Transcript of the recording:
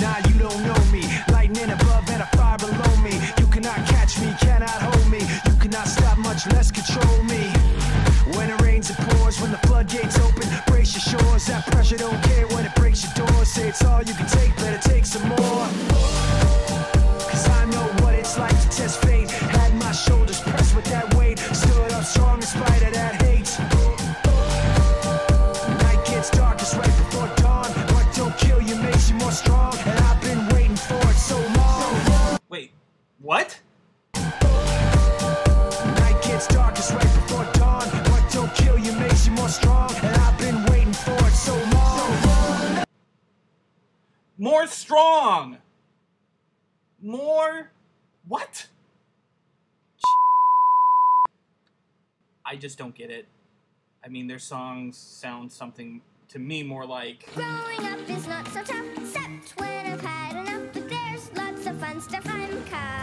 don't know me. Lightning above and a fire below me. You cannot catch me, cannot hold me. You cannot stop, much less control me. When it rains, it pours. When the floodgates open, brace your shores. That pressure don't care when it breaks your doors. Say it's all you can take, better take it so long. More strong. More. What? I just don't get it. I mean, their songs sound something to me more like. Growing up is not so tough, except when I've had enough. But there's lots of fun stuff. I'm Caillou.